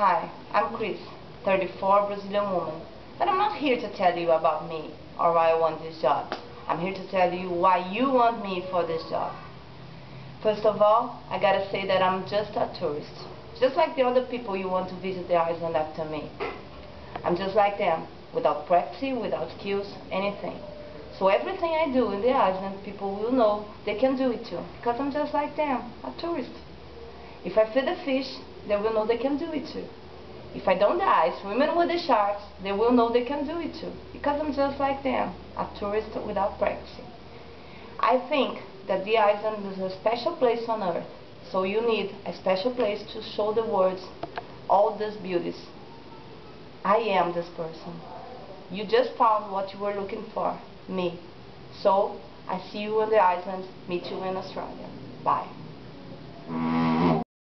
Hi, I'm Chris, 34, Brazilian woman. But I'm not here to tell you about me or why I want this job. I'm here to tell you why you want me for this job. First of all, I gotta say that I'm just a tourist. Just like the other people you want to visit the island after me. I'm just like them, without practice, without skills, anything. So everything I do in the island, people will know they can do it too, because I'm just like them, a tourist. If I feed the fish, they will know they can do it too. If I don't die swimming with the sharks, they will know they can do it too, because I'm just like them, a tourist without practicing. I think that the island is a special place on earth, so you need a special place to show the world all these beauties. I am this person. You just found what you were looking for, me. So, I see you on the island, meet you in Australia. Bye.